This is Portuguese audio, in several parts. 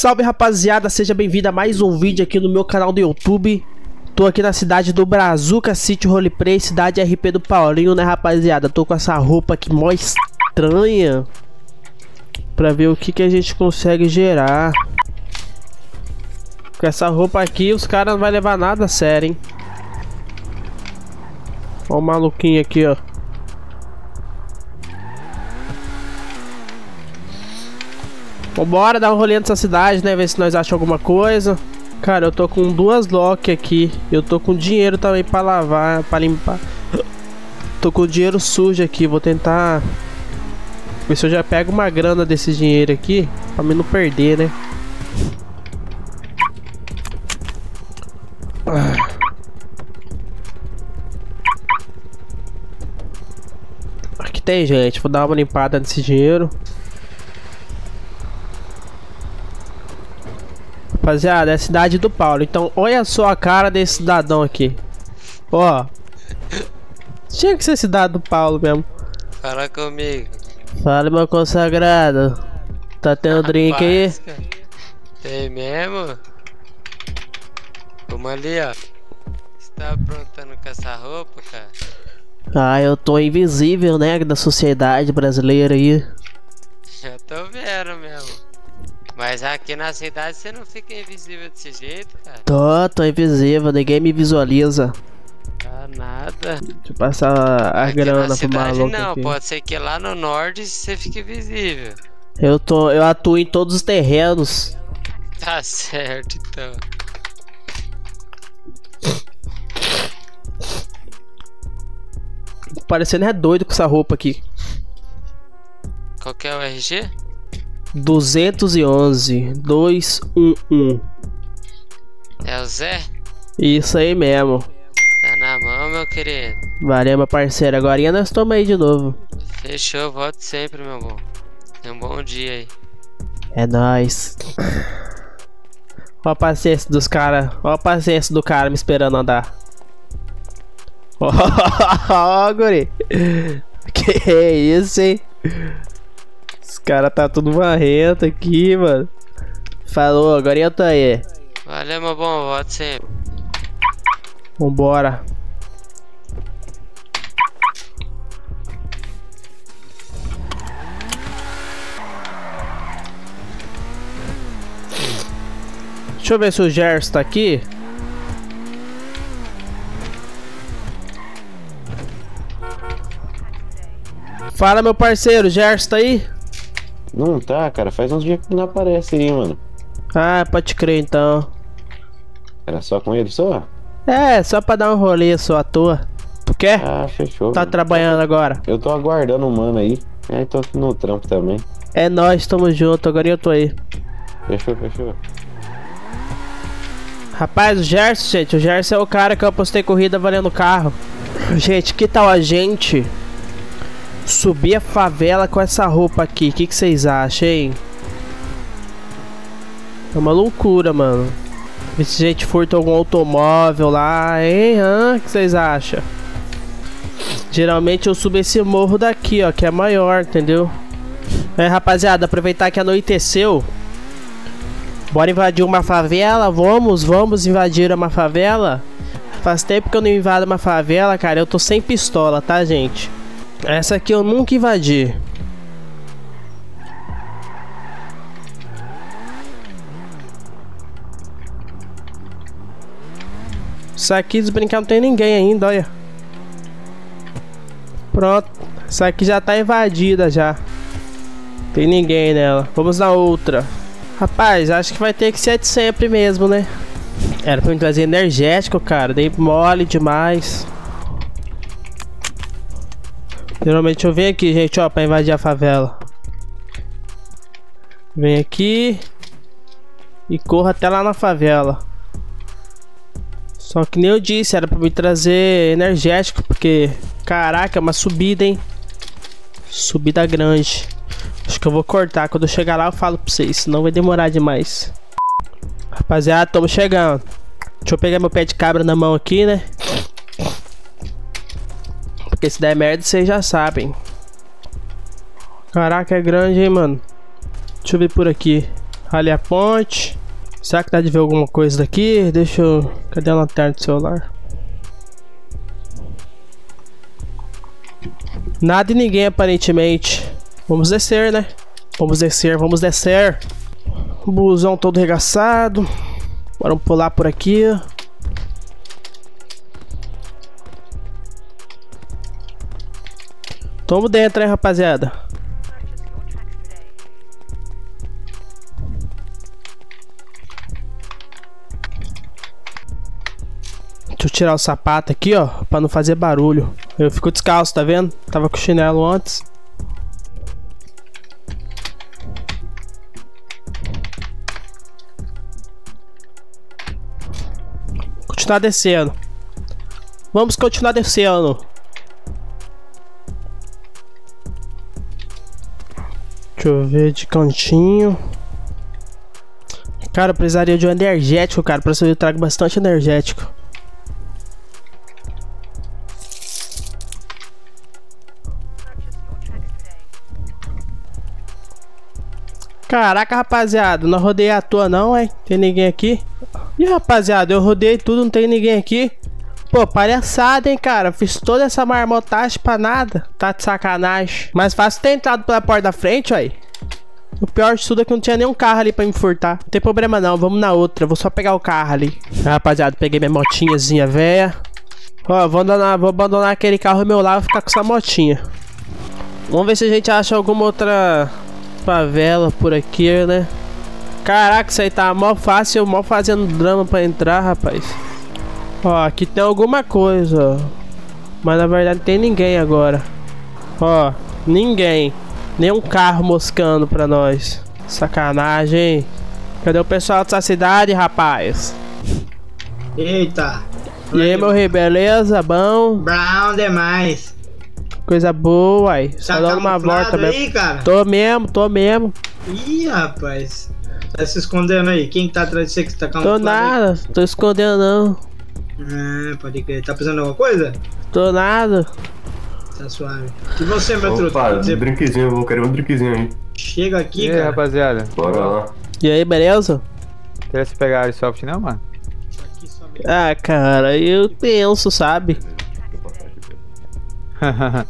Salve rapaziada, seja bem-vindo a mais um vídeo aqui no meu canal do YouTube. Tô aqui na cidade do Brazuca City Roleplay, cidade RP do Paulinho, né rapaziada? Tô com essa roupa aqui mó estranha Pra ver o que, que a gente consegue gerar. Com essa roupa aqui os caras não vai levar nada a sério, hein? Ó o maluquinho aqui, ó Vambora dar um rolê nessa cidade, né? Ver se nós achamos alguma coisa. Cara, eu tô com duas lock aqui. Eu tô com dinheiro também pra lavar, pra limpar. Tô com dinheiro sujo aqui. Vou tentar... Ver se eu já pego uma grana desse dinheiro aqui. Pra mim não perder, né? Aqui tem, gente. Vou dar uma limpada nesse dinheiro. Rapaziada, é a cidade do Paulo. Então, olha só a cara desse cidadão aqui. Ó. Tinha que ser cidade do Paulo mesmo. Fala comigo. Fala, meu consagrado. Tá tendo drink aí? Cara. Tem mesmo? Vamos ali, ó. Você tá aprontando com essa roupa, cara? Ah, eu tô invisível, né? Da sociedade brasileira aí. Já tô vendo mesmo. Mas aqui na cidade você não fica invisível desse jeito, cara? Tô, tô invisível, ninguém me visualiza. Tá nada. Deixa eu passar a aqui grana na pro maluco não, aqui. pode ser que lá no norte você fique invisível. Eu tô, eu atuo em todos os terrenos. Tá certo, então. Parecendo é doido com essa roupa aqui. Qual que é o RG? 211 211. É o Zé? Isso aí mesmo. Tá na mão, meu querido. Valeu, meu parceiro. Agora nós estamos aí de novo. Fechou, volte sempre, meu bom. Tenha um bom dia aí. É nóis. Ó a paciência dos caras. Ó a paciência do cara me esperando andar. Ó, guri. Que isso, hein? Os caras tá tudo marrento aqui, mano. Falou, agora eu tô aí. Valeu, meu bom, volte sempre. Vambora. Deixa eu ver se o Gerson tá aqui. Fala, meu parceiro, o Gerson tá aí? Não tá, cara. Faz uns dias que não aparece aí, mano. Ah, pode crer então. Era só com ele só? É, só pra dar um rolê só à toa. Tu quer? Ah, fechou. Tá mano. trabalhando agora? Eu tô aguardando o mano aí. É, tô aqui no trampo também. É nóis, tamo junto, agora eu tô aí. Fechou, fechou. Rapaz, o Gerson, gente, o Gerson é o cara que eu apostei corrida valendo carro. Gente, que tal a gente subir a favela com essa roupa aqui? O que, vocês acham, hein? É uma loucura, mano. Se a gente furta algum automóvel lá, hein? O que vocês acham? Geralmente eu subo esse morro daqui, ó, que é maior, entendeu? É, rapaziada, aproveitar que anoiteceu. Bora invadir uma favela? Vamos, vamos invadir uma favela? Faz tempo que eu não invado uma favela, cara. Eu tô sem pistola, tá, gente? Essa aqui eu nunca invadi. Isso aqui, se brincar, não tem ninguém ainda, olha. Pronto. Essa aqui já tá invadida já. Tem ninguém nela. Vamos na outra. Rapaz, acho que vai ter que ser de sempre mesmo, né? Era pra me trazer energético, cara. Dei mole demais. Geralmente eu venho aqui, gente, ó, pra invadir a favela. Vem aqui. E corro até lá na favela. Só que nem eu disse, era pra me trazer energético, porque... Caraca, é uma subida, hein? Subida grande. Acho que eu vou cortar. Quando eu chegar lá eu falo pra vocês, senão vai demorar demais. Rapaziada, estamos chegando. Deixa eu pegar meu pé de cabra na mão aqui, né? Porque se der merda, vocês já sabem. Caraca, é grande, hein, mano. Deixa eu ver por aqui. Ali a ponte. Será que dá de ver alguma coisa daqui? Deixa eu. Cadê a lanterna do celular? Nada e ninguém aparentemente. Vamos descer, né? Vamos descer, vamos descer. Busão todo regaçado. Vamos pular por aqui. Tamo dentro, hein, rapaziada. Deixa eu tirar o sapato aqui, ó, pra não fazer barulho. Eu fico descalço, tá vendo? Tava com chinelo antes. Continuar descendo. Vamos continuar descendo. Eu ver de cantinho. Cara, eu precisaria de um energético, cara. Pra eu trago bastante energético. Caraca, rapaziada, não rodei à toa não, hein? Tem ninguém aqui? Ih, rapaziada, eu rodei tudo, não tem ninguém aqui. Pô, palhaçada, hein, cara? Fiz toda essa marmotagem pra nada. Tá de sacanagem. Mas fácil ter entrado pela porta da frente, aí. O pior de tudo é que não tinha nenhum carro ali pra me furtar. Não tem problema não, vamos na outra. Vou só pegar o carro ali. Ah, rapaziada, peguei minha motinhazinha velha. Ó, vou abandonar, vou abandonar aquele carro meu lá e ficar com essa motinha. Vamos ver se a gente acha alguma outra favela por aqui, né? Caraca, isso aí tá mó fácil, mó fazendo drama pra entrar, rapaz. Ó, aqui tem alguma coisa, ó. Mas na verdade não tem ninguém agora. Ó, ninguém. Nenhum carro moscando pra nós. Sacanagem. Cadê o pessoal dessa cidade, rapaz? Eita. E aí, meu rei, beleza? Bom? Brown demais. Coisa boa, aí. Só Tá dando uma volta camuflado mesmo. aí, cara? Tô mesmo, tô mesmo. Ih, rapaz. Tá se escondendo aí. Quem tá atrás de você que tá Tô camuflado aí? nada, tô escondendo não. Ah, pode crer. Tá precisando de alguma coisa? Tô nada. Tá suave. E você, meu truto? Opa, Você drinkzinho, eu vou querer um drinkzinho aí. chega aqui, E aí, cara. rapaziada? Bora lá. E aí, beleza? Quer se pegar Airsoft não, mano? Aqui só me- Ah, cara, eu penso, sabe?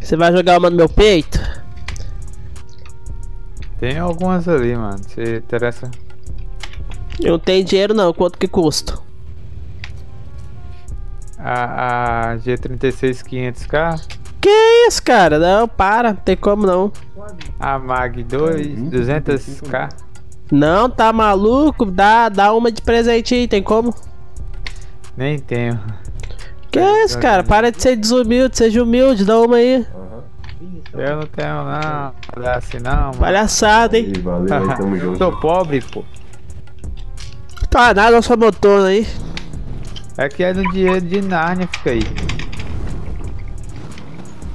Você vai jogar uma no meu peito? Tem algumas ali, mano. Se interessa. Eu não tenho dinheiro não, quanto que custa? A, a G36 500K, Que isso, cara? Não, para, não tem como não. a Mag 2 200K. Não, tá maluco? Dá, dá uma de presente aí, tem como? Nem tenho. Que isso, cara? Para de ser desumilde, seja humilde, dá uma aí. Eu não tenho não. Assim não, mano. Palhaçada, hein? Valeu aí, tamo junto. Sou pobre, pô. Tá nada, sua motor aí. É que é no dinheiro de Narnia, fica aí.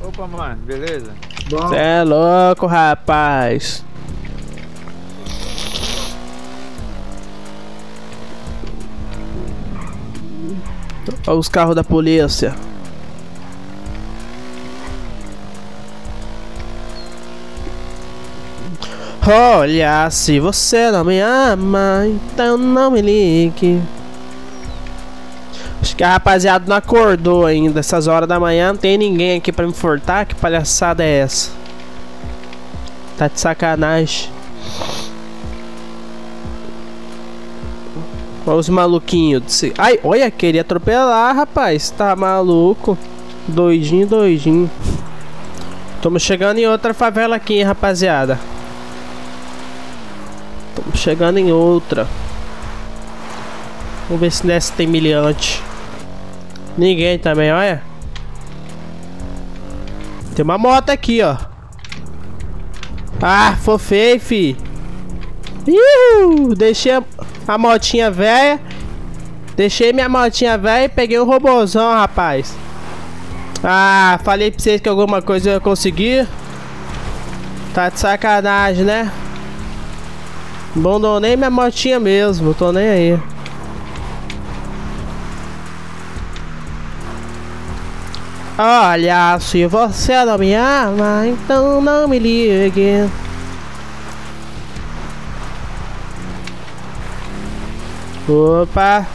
Opa, mano, beleza? Bom, Cê é louco, rapaz. Olha os carros da polícia. Olha, se você não me ama, então não me ligue. Que a rapaziada não acordou ainda. Essas horas da manhã não tem ninguém aqui pra me furtar. Que palhaçada é essa? Tá de sacanagem. Olha os maluquinhos. Ai, olha, queria atropelar, rapaz. Tá maluco. Doidinho, doidinho. Estamos chegando em outra favela aqui, hein, rapaziada. Estamos chegando em outra. Vamos ver se nessa tem milhante. Ninguém também, olha. Tem uma moto aqui, ó. Ah, fofei, fi. Iu, deixei a, a motinha velha. Deixei minha motinha velha e peguei o robozão, rapaz. Ah, falei pra vocês que alguma coisa eu ia conseguir. Tá de sacanagem, né? Abandonei minha motinha mesmo, tô nem aí. Olha, se você não me ama, então não me ligue. Opa.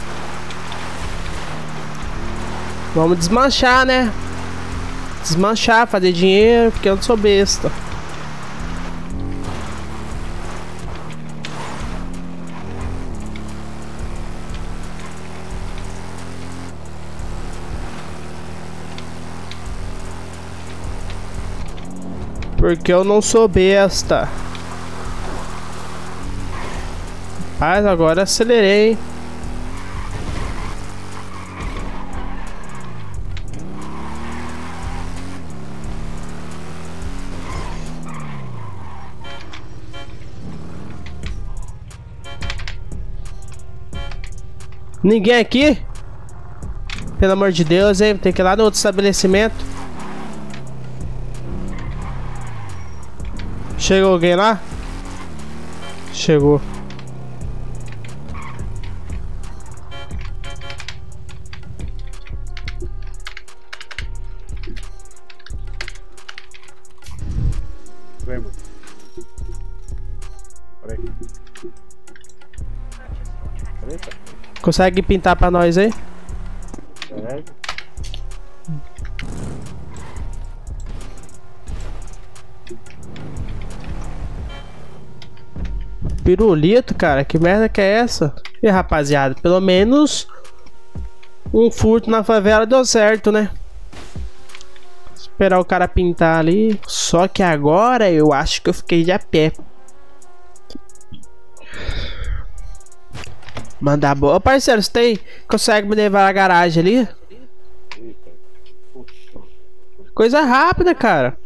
Vamos desmanchar, né? Desmanchar, fazer dinheiro, porque eu não sou besta. Porque eu não sou besta. Mas agora acelerei. Ninguém aqui? Pelo amor de Deus, hein? Tem que ir lá no outro estabelecimento. Chegou alguém lá? Chegou. Vem, mano. Peraí. Peraí. Consegue pintar pra nós aí? Pirulito, cara, que merda que é essa? E rapaziada, pelo menos um furto na favela deu certo, né? Esperar o cara pintar ali. Só que agora eu acho que eu fiquei de a pé. Mandar boa. Ô parceiro, você tem. Consegue me levar à garagem ali? Coisa rápida, cara.